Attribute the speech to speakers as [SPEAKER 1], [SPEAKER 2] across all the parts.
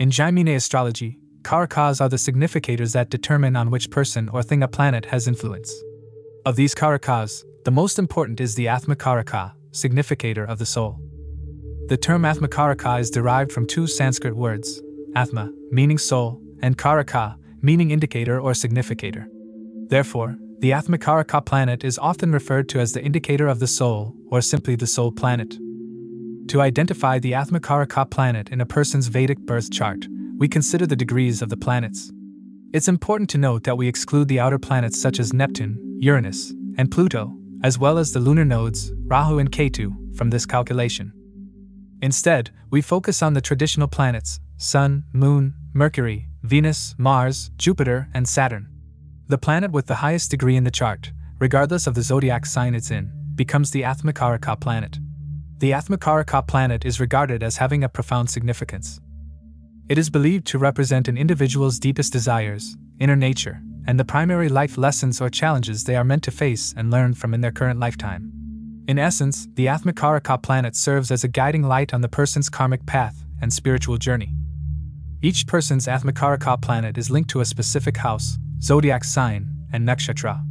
[SPEAKER 1] In Jaimini astrology, karakas are the significators that determine on which person or thing a planet has influence. Of these karakas, the most important is the Atmakaraka, significator of the soul. The term Atmakaraka is derived from two Sanskrit words, Atma, meaning soul, and Karaka, meaning indicator or significator. Therefore, the Atmakaraka planet is often referred to as the indicator of the soul, or simply the soul planet. To identify the Atmakaraka planet in a person's Vedic birth chart, we consider the degrees of the planets. It's important to note that we exclude the outer planets such as Neptune, Uranus, and Pluto, as well as the lunar nodes, Rahu and Ketu, from this calculation. Instead, we focus on the traditional planets Sun, Moon, Mercury, Venus, Mars, Jupiter, and Saturn. The planet with the highest degree in the chart, regardless of the zodiac sign it's in, becomes the Atmakaraka planet. The Atmakaraka planet is regarded as having a profound significance. It is believed to represent an individual's deepest desires, inner nature, and the primary life lessons or challenges they are meant to face and learn from in their current lifetime. In essence, the Atmakaraka planet serves as a guiding light on the person's karmic path and spiritual journey. Each person's Atmakaraka planet is linked to a specific house, zodiac sign, and nakshatra.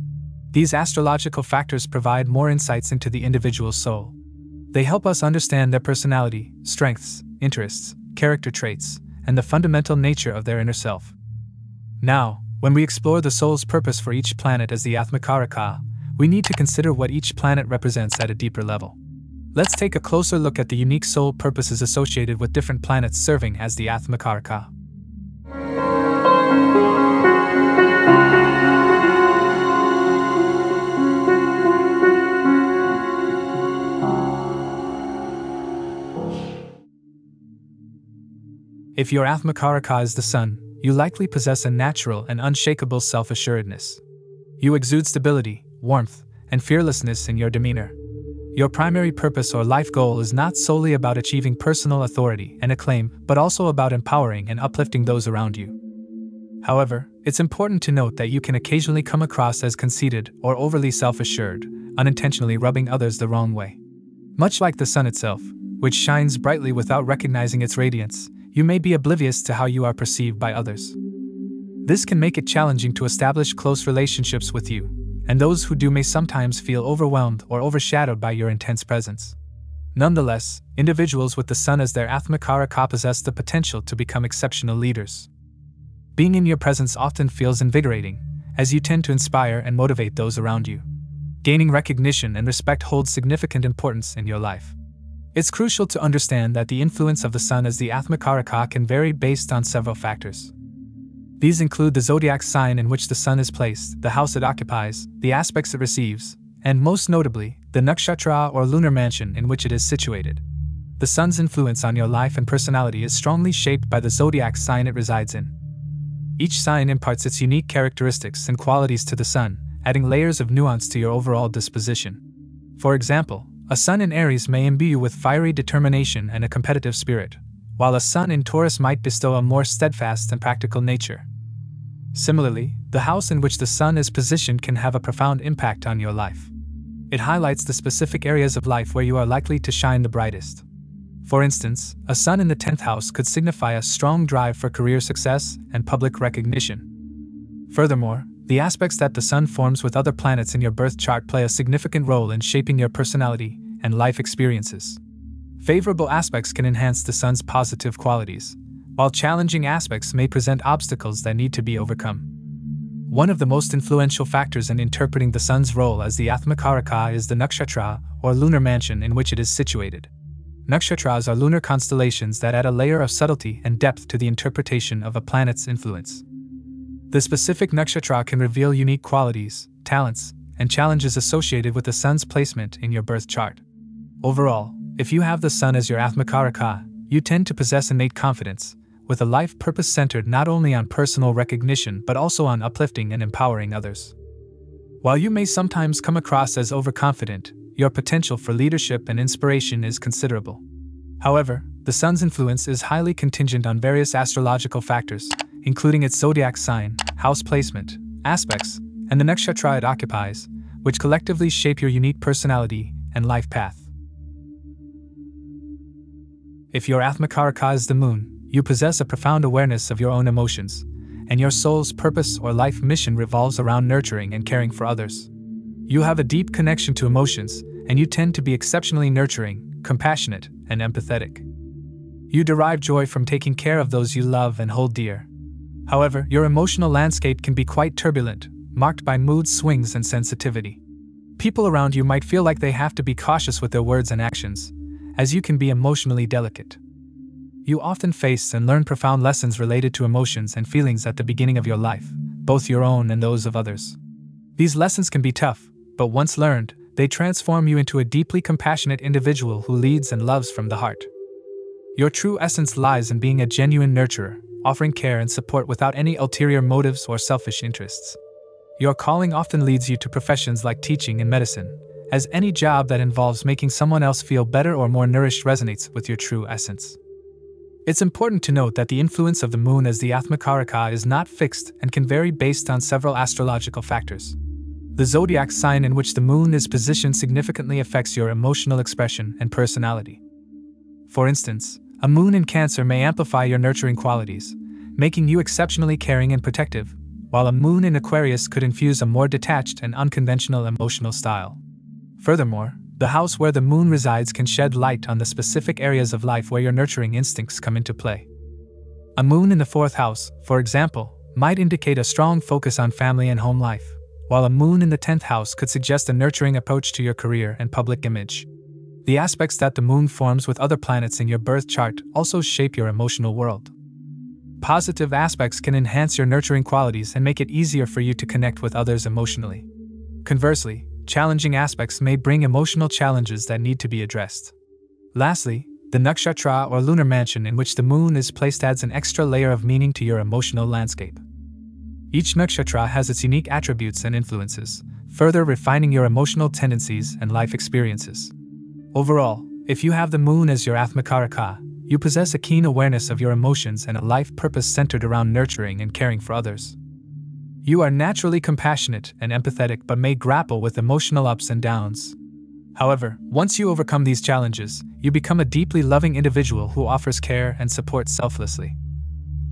[SPEAKER 1] These astrological factors provide more insights into the individual's soul. They help us understand their personality, strengths, interests, character traits, and the fundamental nature of their inner self. Now, when we explore the soul's purpose for each planet as the Atmakaraka, we need to consider what each planet represents at a deeper level. Let's take a closer look at the unique soul purposes associated with different planets serving as the Atmakaraka. If your Atmakaraka is the sun, you likely possess a natural and unshakable self assuredness. You exude stability, warmth, and fearlessness in your demeanor. Your primary purpose or life goal is not solely about achieving personal authority and acclaim, but also about empowering and uplifting those around you. However, it's important to note that you can occasionally come across as conceited or overly self assured, unintentionally rubbing others the wrong way. Much like the sun itself, which shines brightly without recognizing its radiance, you may be oblivious to how you are perceived by others. This can make it challenging to establish close relationships with you, and those who do may sometimes feel overwhelmed or overshadowed by your intense presence. Nonetheless, individuals with the sun as their Atmakaraka possess the potential to become exceptional leaders. Being in your presence often feels invigorating, as you tend to inspire and motivate those around you. Gaining recognition and respect holds significant importance in your life. It's crucial to understand that the influence of the sun as the Atmakaraka can vary based on several factors. These include the zodiac sign in which the sun is placed, the house it occupies, the aspects it receives, and most notably, the nakshatra or lunar mansion in which it is situated. The sun's influence on your life and personality is strongly shaped by the zodiac sign it resides in. Each sign imparts its unique characteristics and qualities to the sun, adding layers of nuance to your overall disposition. For example, a sun in Aries may imbue you with fiery determination and a competitive spirit, while a sun in Taurus might bestow a more steadfast and practical nature. Similarly, the house in which the sun is positioned can have a profound impact on your life. It highlights the specific areas of life where you are likely to shine the brightest. For instance, a sun in the 10th house could signify a strong drive for career success and public recognition. Furthermore, the aspects that the Sun forms with other planets in your birth chart play a significant role in shaping your personality and life experiences. Favorable aspects can enhance the Sun's positive qualities, while challenging aspects may present obstacles that need to be overcome. One of the most influential factors in interpreting the Sun's role as the Atmakaraka is the nakshatra, or lunar mansion in which it is situated. Nakshatras are lunar constellations that add a layer of subtlety and depth to the interpretation of a planet's influence. The specific nakshatra can reveal unique qualities, talents, and challenges associated with the sun's placement in your birth chart. Overall, if you have the sun as your Atmakaraka, you tend to possess innate confidence, with a life purpose centered not only on personal recognition but also on uplifting and empowering others. While you may sometimes come across as overconfident, your potential for leadership and inspiration is considerable. However, the sun's influence is highly contingent on various astrological factors, including its zodiac sign, house placement, aspects, and the nakshatra it occupies, which collectively shape your unique personality and life path. If your Atmakaraka is the moon, you possess a profound awareness of your own emotions, and your soul's purpose or life mission revolves around nurturing and caring for others. You have a deep connection to emotions, and you tend to be exceptionally nurturing, compassionate, and empathetic. You derive joy from taking care of those you love and hold dear. However, your emotional landscape can be quite turbulent, marked by mood swings and sensitivity. People around you might feel like they have to be cautious with their words and actions, as you can be emotionally delicate. You often face and learn profound lessons related to emotions and feelings at the beginning of your life, both your own and those of others. These lessons can be tough, but once learned, they transform you into a deeply compassionate individual who leads and loves from the heart. Your true essence lies in being a genuine nurturer, offering care and support without any ulterior motives or selfish interests. Your calling often leads you to professions like teaching and medicine, as any job that involves making someone else feel better or more nourished resonates with your true essence. It's important to note that the influence of the moon as the Atmakaraka is not fixed and can vary based on several astrological factors. The zodiac sign in which the moon is positioned significantly affects your emotional expression and personality. For instance, a moon in Cancer may amplify your nurturing qualities, making you exceptionally caring and protective, while a moon in Aquarius could infuse a more detached and unconventional emotional style. Furthermore, the house where the moon resides can shed light on the specific areas of life where your nurturing instincts come into play. A moon in the fourth house, for example, might indicate a strong focus on family and home life, while a moon in the 10th house could suggest a nurturing approach to your career and public image. The aspects that the moon forms with other planets in your birth chart also shape your emotional world. Positive aspects can enhance your nurturing qualities and make it easier for you to connect with others emotionally. Conversely, challenging aspects may bring emotional challenges that need to be addressed. Lastly, the nakshatra or lunar mansion in which the moon is placed adds an extra layer of meaning to your emotional landscape. Each nakshatra has its unique attributes and influences, further refining your emotional tendencies and life experiences. Overall, if you have the moon as your Atmakaraka, you possess a keen awareness of your emotions and a life purpose centered around nurturing and caring for others. You are naturally compassionate and empathetic but may grapple with emotional ups and downs. However, once you overcome these challenges, you become a deeply loving individual who offers care and support selflessly.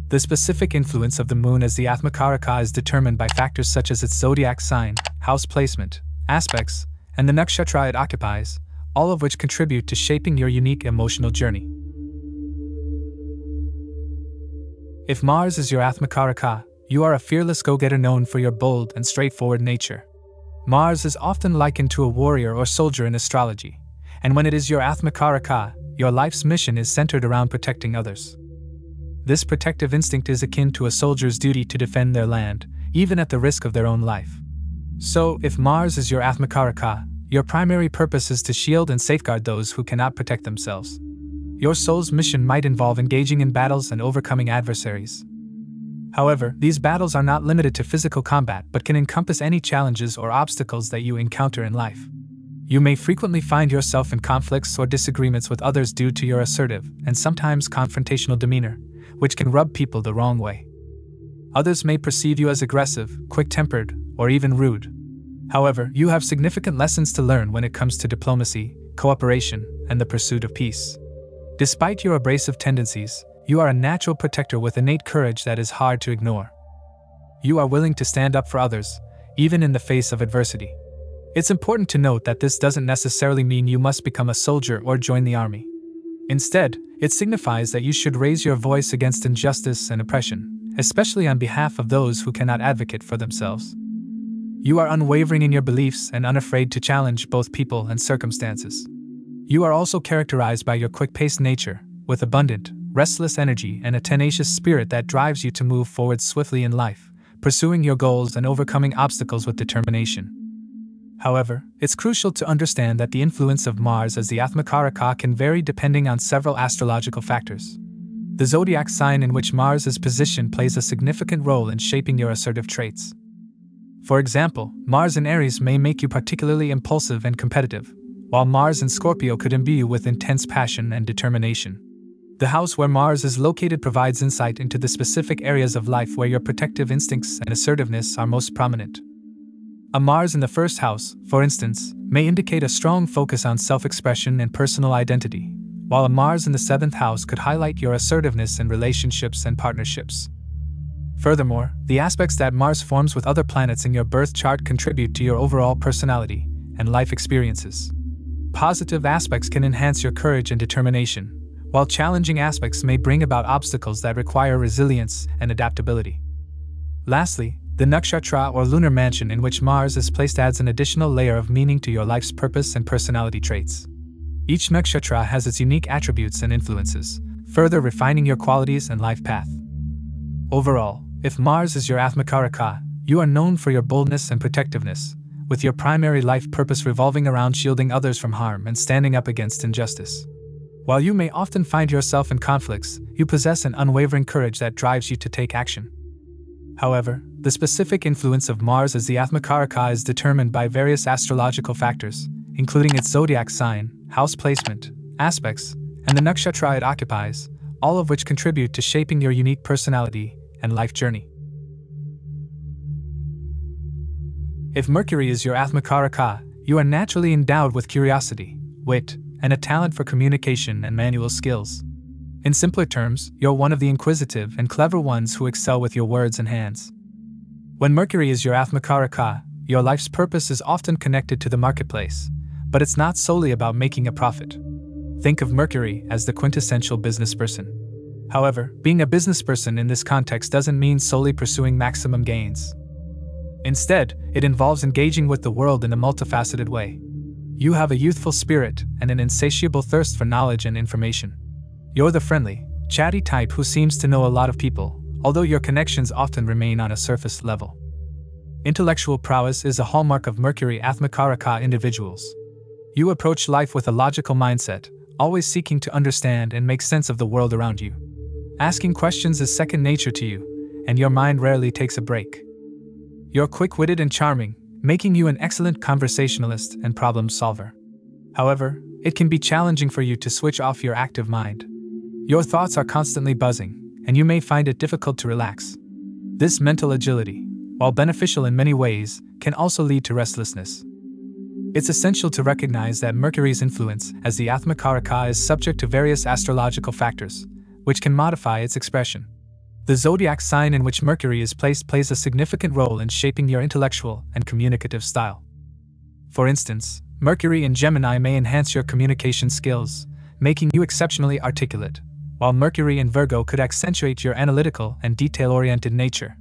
[SPEAKER 1] The specific influence of the moon as the Atmakaraka is determined by factors such as its zodiac sign, house placement, aspects, and the nakshatra it occupies, all of which contribute to shaping your unique emotional journey. If Mars is your Atmakaraka, you are a fearless go getter known for your bold and straightforward nature. Mars is often likened to a warrior or soldier in astrology, and when it is your Atmakaraka, your life's mission is centered around protecting others. This protective instinct is akin to a soldier's duty to defend their land, even at the risk of their own life. So, if Mars is your Atmakaraka, your primary purpose is to shield and safeguard those who cannot protect themselves. Your soul's mission might involve engaging in battles and overcoming adversaries. However, these battles are not limited to physical combat but can encompass any challenges or obstacles that you encounter in life. You may frequently find yourself in conflicts or disagreements with others due to your assertive and sometimes confrontational demeanor, which can rub people the wrong way. Others may perceive you as aggressive, quick tempered, or even rude. However, you have significant lessons to learn when it comes to diplomacy, cooperation, and the pursuit of peace. Despite your abrasive tendencies, you are a natural protector with innate courage that is hard to ignore. You are willing to stand up for others, even in the face of adversity. It's important to note that this doesn't necessarily mean you must become a soldier or join the army. Instead, it signifies that you should raise your voice against injustice and oppression, especially on behalf of those who cannot advocate for themselves. You are unwavering in your beliefs and unafraid to challenge both people and circumstances. You are also characterized by your quick paced nature, with abundant, restless energy, and a tenacious spirit that drives you to move forward swiftly in life, pursuing your goals and overcoming obstacles with determination. However, it's crucial to understand that the influence of Mars as the Atmakaraka can vary depending on several astrological factors. The zodiac sign in which Mars is positioned plays a significant role in shaping your assertive traits. For example, Mars in Aries may make you particularly impulsive and competitive, while Mars in Scorpio could imbue you with intense passion and determination. The house where Mars is located provides insight into the specific areas of life where your protective instincts and assertiveness are most prominent. A Mars in the first house, for instance, may indicate a strong focus on self expression and personal identity, while a Mars in the seventh house could highlight your assertiveness in relationships and partnerships. Furthermore, the aspects that Mars forms with other planets in your birth chart contribute to your overall personality and life experiences. Positive aspects can enhance your courage and determination, while challenging aspects may bring about obstacles that require resilience and adaptability. Lastly, the nakshatra or lunar mansion in which Mars is placed adds an additional layer of meaning to your life's purpose and personality traits. Each nakshatra has its unique attributes and influences, further refining your qualities and life path. Overall, if Mars is your Atmakaraka, you are known for your boldness and protectiveness, with your primary life purpose revolving around shielding others from harm and standing up against injustice. While you may often find yourself in conflicts, you possess an unwavering courage that drives you to take action. However, the specific influence of Mars as the Atmakaraka is determined by various astrological factors, including its zodiac sign, house placement, aspects, and the nakshatra it occupies, all of which contribute to shaping your unique personality and life journey. If Mercury is your Atmakaraka, you are naturally endowed with curiosity, wit, and a talent for communication and manual skills. In simpler terms, you're one of the inquisitive and clever ones who excel with your words and hands. When Mercury is your Atmakaraka, your life's purpose is often connected to the marketplace, but it's not solely about making a profit. Think of Mercury as the quintessential business person. However, being a business person in this context doesn't mean solely pursuing maximum gains. Instead, it involves engaging with the world in a multifaceted way. You have a youthful spirit and an insatiable thirst for knowledge and information. You're the friendly, chatty type who seems to know a lot of people, although your connections often remain on a surface level. Intellectual prowess is a hallmark of Mercury Atmakaraka individuals. You approach life with a logical mindset, always seeking to understand and make sense of the world around you. Asking questions is second nature to you, and your mind rarely takes a break. You're quick witted and charming, making you an excellent conversationalist and problem solver. However, it can be challenging for you to switch off your active mind. Your thoughts are constantly buzzing, and you may find it difficult to relax. This mental agility, while beneficial in many ways, can also lead to restlessness. It's essential to recognize that Mercury's influence as the Atmakaraka is subject to various astrological factors, which can modify its expression. The zodiac sign in which Mercury is placed plays a significant role in shaping your intellectual and communicative style. For instance, Mercury in Gemini may enhance your communication skills, making you exceptionally articulate, while Mercury in Virgo could accentuate your analytical and detail oriented nature.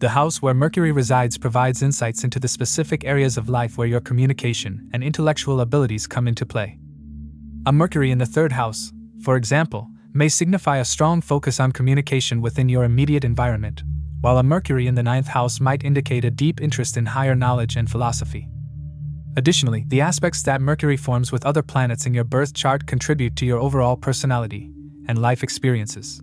[SPEAKER 1] The house where Mercury resides provides insights into the specific areas of life where your communication and intellectual abilities come into play. A Mercury in the third house, for example, may signify a strong focus on communication within your immediate environment, while a Mercury in the ninth house might indicate a deep interest in higher knowledge and philosophy. Additionally, the aspects that Mercury forms with other planets in your birth chart contribute to your overall personality, and life experiences.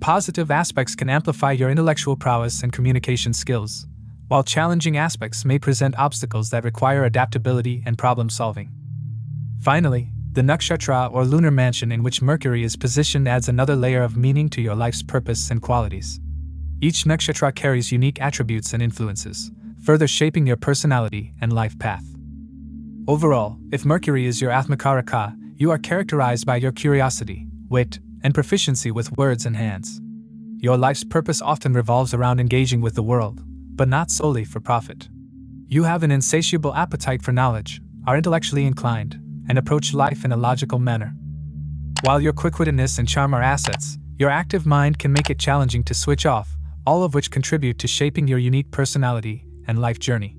[SPEAKER 1] Positive aspects can amplify your intellectual prowess and communication skills, while challenging aspects may present obstacles that require adaptability and problem solving. Finally, the nakshatra or lunar mansion in which Mercury is positioned adds another layer of meaning to your life's purpose and qualities. Each nakshatra carries unique attributes and influences, further shaping your personality and life path. Overall, if Mercury is your Atmakaraka, you are characterized by your curiosity, wit, and proficiency with words and hands. Your life's purpose often revolves around engaging with the world, but not solely for profit. You have an insatiable appetite for knowledge, are intellectually inclined, and approach life in a logical manner. While your quick-wittedness and charm are assets, your active mind can make it challenging to switch off, all of which contribute to shaping your unique personality and life journey.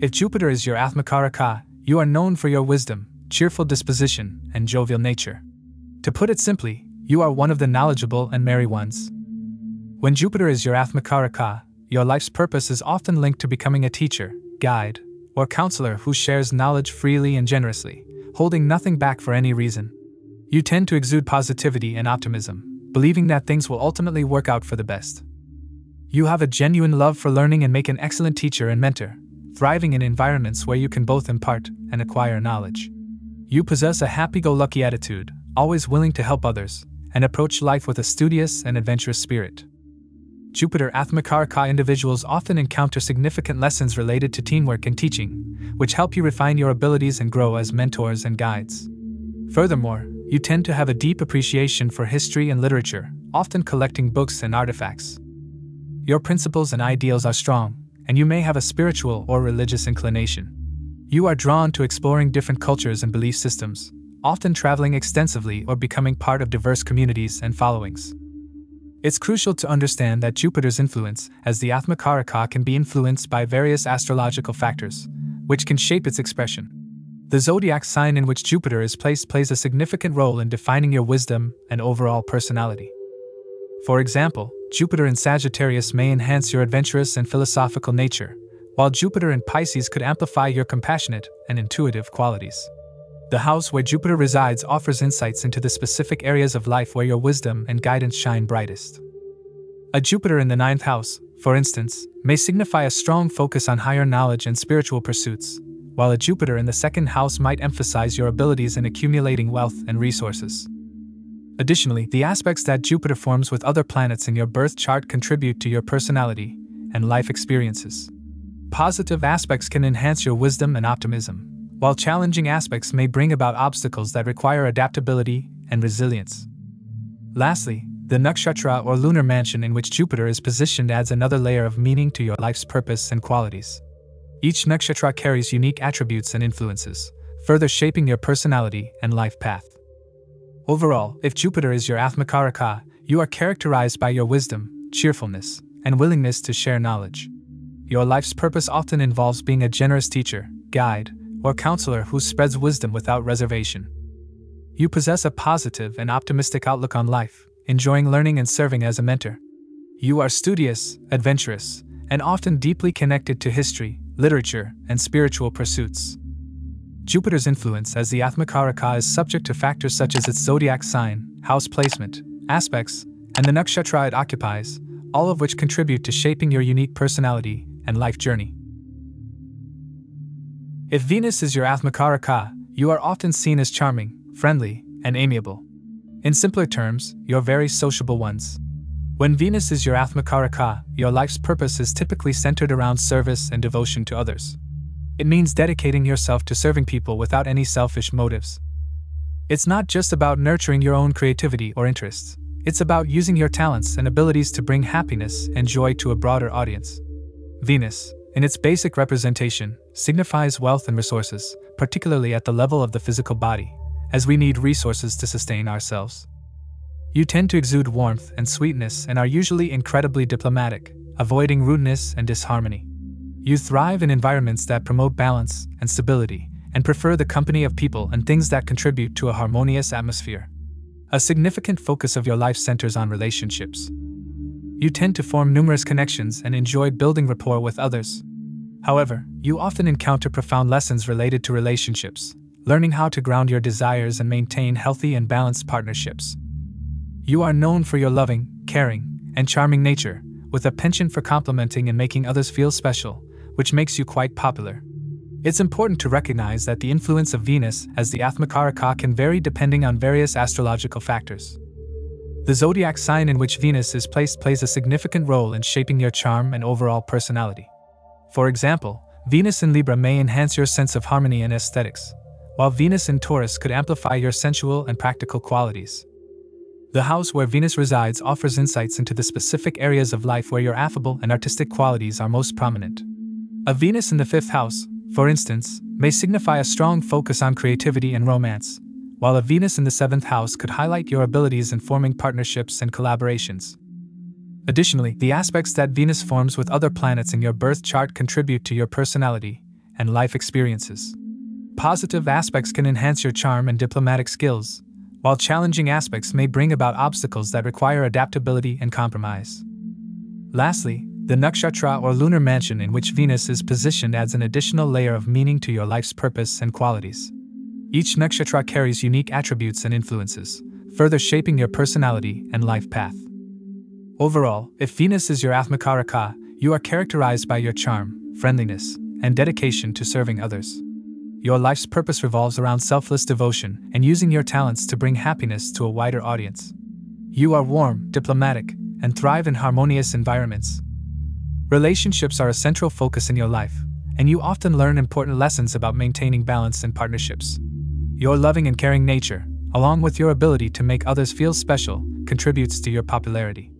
[SPEAKER 1] If Jupiter is your Atmakaraka, you are known for your wisdom, cheerful disposition, and jovial nature. To put it simply, you are one of the knowledgeable and merry ones. When Jupiter is your Atmakaraka, your life's purpose is often linked to becoming a teacher, guide, or counselor who shares knowledge freely and generously, holding nothing back for any reason. You tend to exude positivity and optimism, believing that things will ultimately work out for the best. You have a genuine love for learning and make an excellent teacher and mentor, thriving in environments where you can both impart and acquire knowledge. You possess a happy go lucky attitude, always willing to help others, and approach life with a studious and adventurous spirit. Jupiter Atmakaraka individuals often encounter significant lessons related to teamwork and teaching, which help you refine your abilities and grow as mentors and guides. Furthermore, you tend to have a deep appreciation for history and literature, often collecting books and artifacts. Your principles and ideals are strong, and you may have a spiritual or religious inclination. You are drawn to exploring different cultures and belief systems, often traveling extensively or becoming part of diverse communities and followings. It's crucial to understand that Jupiter's influence as the Atmakaraka can be influenced by various astrological factors, which can shape its expression. The zodiac sign in which Jupiter is placed plays a significant role in defining your wisdom and overall personality. For example, Jupiter in Sagittarius may enhance your adventurous and philosophical nature, while Jupiter in Pisces could amplify your compassionate and intuitive qualities. The house where Jupiter resides offers insights into the specific areas of life where your wisdom and guidance shine brightest. A Jupiter in the ninth house, for instance, may signify a strong focus on higher knowledge and spiritual pursuits, while a Jupiter in the second house might emphasize your abilities in accumulating wealth and resources. Additionally, the aspects that Jupiter forms with other planets in your birth chart contribute to your personality and life experiences. Positive aspects can enhance your wisdom and optimism, while challenging aspects may bring about obstacles that require adaptability and resilience. Lastly, the nakshatra or lunar mansion in which Jupiter is positioned adds another layer of meaning to your life's purpose and qualities. Each nakshatra carries unique attributes and influences, further shaping your personality and life path. Overall, if Jupiter is your Atmakaraka, you are characterized by your wisdom, cheerfulness, and willingness to share knowledge. Your life's purpose often involves being a generous teacher, guide, or counselor who spreads wisdom without reservation. You possess a positive and optimistic outlook on life, enjoying learning and serving as a mentor. You are studious, adventurous, and often deeply connected to history, literature, and spiritual pursuits. Jupiter's influence as the Atmakaraka is subject to factors such as its zodiac sign, house placement, aspects, and the nakshatra it occupies, all of which contribute to shaping your unique personality and life journey. If Venus is your Atmakaraka, you are often seen as charming, friendly, and amiable. In simpler terms, you're very sociable ones. When Venus is your Atmakaraka, your life's purpose is typically centered around service and devotion to others. It means dedicating yourself to serving people without any selfish motives. It's not just about nurturing your own creativity or interests, it's about using your talents and abilities to bring happiness and joy to a broader audience. Venus, in its basic representation, signifies wealth and resources, particularly at the level of the physical body, as we need resources to sustain ourselves. You tend to exude warmth and sweetness and are usually incredibly diplomatic, avoiding rudeness and disharmony. You thrive in environments that promote balance and stability, and prefer the company of people and things that contribute to a harmonious atmosphere. A significant focus of your life centers on relationships. You tend to form numerous connections and enjoy building rapport with others. However, you often encounter profound lessons related to relationships, learning how to ground your desires and maintain healthy and balanced partnerships. You are known for your loving, caring, and charming nature, with a penchant for complimenting and making others feel special, which makes you quite popular. It's important to recognize that the influence of Venus as the Atmakaraka can vary depending on various astrological factors. The zodiac sign in which Venus is placed plays a significant role in shaping your charm and overall personality. For example, Venus in Libra may enhance your sense of harmony and aesthetics, while Venus in Taurus could amplify your sensual and practical qualities. The house where Venus resides offers insights into the specific areas of life where your affable and artistic qualities are most prominent. A Venus in the fifth house, for instance, may signify a strong focus on creativity and romance, while a Venus in the seventh house could highlight your abilities in forming partnerships and collaborations. Additionally, the aspects that Venus forms with other planets in your birth chart contribute to your personality and life experiences. Positive aspects can enhance your charm and diplomatic skills, while challenging aspects may bring about obstacles that require adaptability and compromise. Lastly, the nakshatra or lunar mansion in which Venus is positioned adds an additional layer of meaning to your life's purpose and qualities. Each nakshatra carries unique attributes and influences, further shaping your personality and life path. Overall, if Venus is your Atmakaraka, you are characterized by your charm, friendliness, and dedication to serving others. Your life's purpose revolves around selfless devotion and using your talents to bring happiness to a wider audience. You are warm, diplomatic, and thrive in harmonious environments. Relationships are a central focus in your life, and you often learn important lessons about maintaining balance in partnerships. Your loving and caring nature, along with your ability to make others feel special, contributes to your popularity.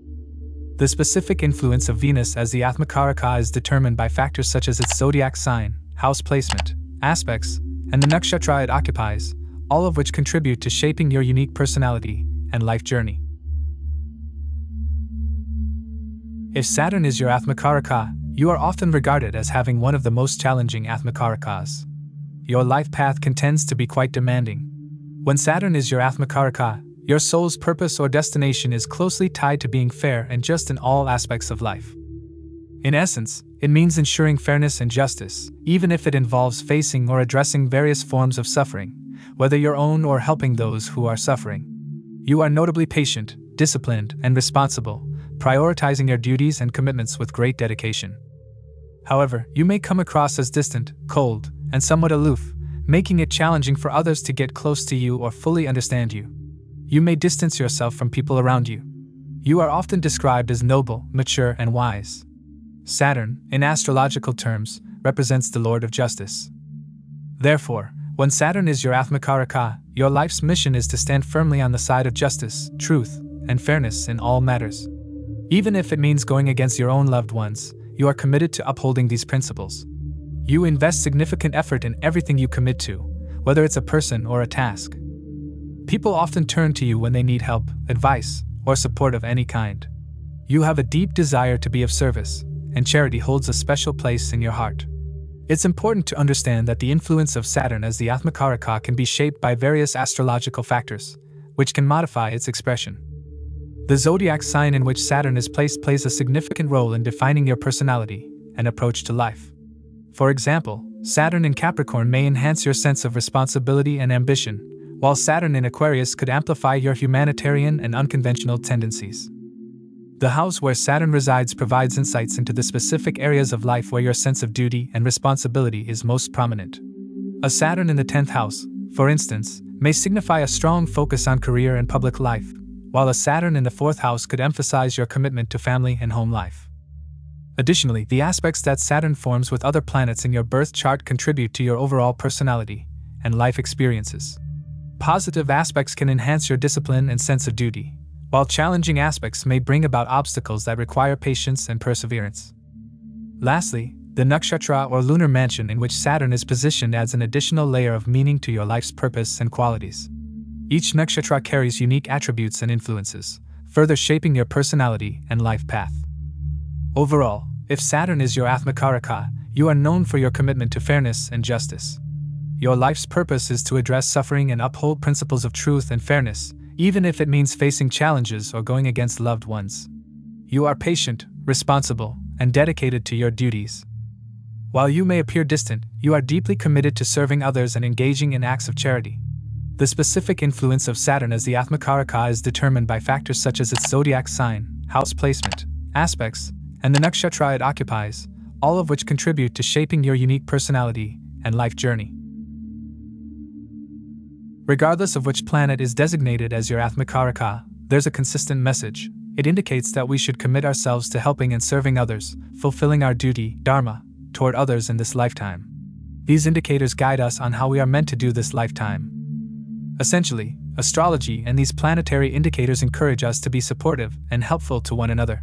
[SPEAKER 1] The specific influence of Venus as the Atmakaraka is determined by factors such as its zodiac sign, house placement, aspects, and the nakshatra it occupies, all of which contribute to shaping your unique personality and life journey. If Saturn is your Atmakaraka, you are often regarded as having one of the most challenging Atmakarakas. Your life path contends to be quite demanding. When Saturn is your Atmakaraka, your soul's purpose or destination is closely tied to being fair and just in all aspects of life. In essence, it means ensuring fairness and justice, even if it involves facing or addressing various forms of suffering, whether your own or helping those who are suffering. You are notably patient, disciplined, and responsible, prioritizing your duties and commitments with great dedication. However, you may come across as distant, cold, and somewhat aloof, making it challenging for others to get close to you or fully understand you. You may distance yourself from people around you. You are often described as noble, mature, and wise. Saturn, in astrological terms, represents the Lord of Justice. Therefore, when Saturn is your Atmakaraka, your life's mission is to stand firmly on the side of justice, truth, and fairness in all matters. Even if it means going against your own loved ones, you are committed to upholding these principles. You invest significant effort in everything you commit to, whether it's a person or a task. People often turn to you when they need help, advice, or support of any kind. You have a deep desire to be of service, and charity holds a special place in your heart. It's important to understand that the influence of Saturn as the Atmakaraka can be shaped by various astrological factors, which can modify its expression. The zodiac sign in which Saturn is placed plays a significant role in defining your personality and approach to life. For example, Saturn in Capricorn may enhance your sense of responsibility and ambition, while Saturn in Aquarius could amplify your humanitarian and unconventional tendencies. The house where Saturn resides provides insights into the specific areas of life where your sense of duty and responsibility is most prominent. A Saturn in the 10th house, for instance, may signify a strong focus on career and public life, while a Saturn in the fourth house could emphasize your commitment to family and home life. Additionally, the aspects that Saturn forms with other planets in your birth chart contribute to your overall personality and life experiences. Positive aspects can enhance your discipline and sense of duty, while challenging aspects may bring about obstacles that require patience and perseverance. Lastly, the nakshatra or lunar mansion in which Saturn is positioned adds an additional layer of meaning to your life's purpose and qualities. Each nakshatra carries unique attributes and influences, further shaping your personality and life path. Overall, if Saturn is your Atmakaraka, you are known for your commitment to fairness and justice. Your life's purpose is to address suffering and uphold principles of truth and fairness, even if it means facing challenges or going against loved ones. You are patient, responsible, and dedicated to your duties. While you may appear distant, you are deeply committed to serving others and engaging in acts of charity. The specific influence of Saturn as the Atmakaraka is determined by factors such as its zodiac sign, house placement, aspects, and the nakshatra it occupies, all of which contribute to shaping your unique personality and life journey. Regardless of which planet is designated as your Atmakaraka, there's a consistent message. It indicates that we should commit ourselves to helping and serving others, fulfilling our duty, dharma, toward others in this lifetime. These indicators guide us on how we are meant to do this lifetime. Essentially, astrology and these planetary indicators encourage us to be supportive and helpful to one another.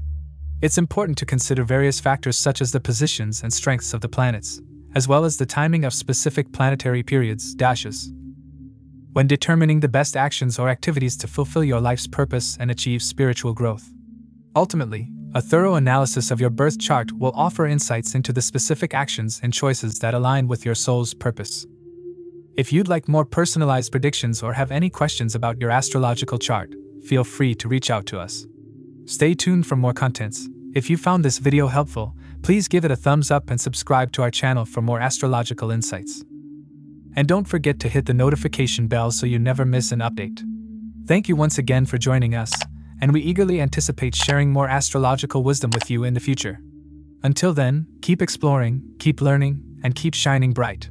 [SPEAKER 1] It's important to consider various factors such as the positions and strengths of the planets, as well as the timing of specific planetary periods, dashas, when determining the best actions or activities to fulfill your life's purpose and achieve spiritual growth. Ultimately, a thorough analysis of your birth chart will offer insights into the specific actions and choices that align with your soul's purpose. If you'd like more personalized predictions or have any questions about your astrological chart, feel free to reach out to us. Stay tuned for more contents. If you found this video helpful, please give it a thumbs up and subscribe to our channel for more astrological insights. And don't forget to hit the notification bell so you never miss an update. Thank you once again for joining us, and we eagerly anticipate sharing more astrological wisdom with you in the future. Until then, keep exploring, keep learning, and keep shining bright.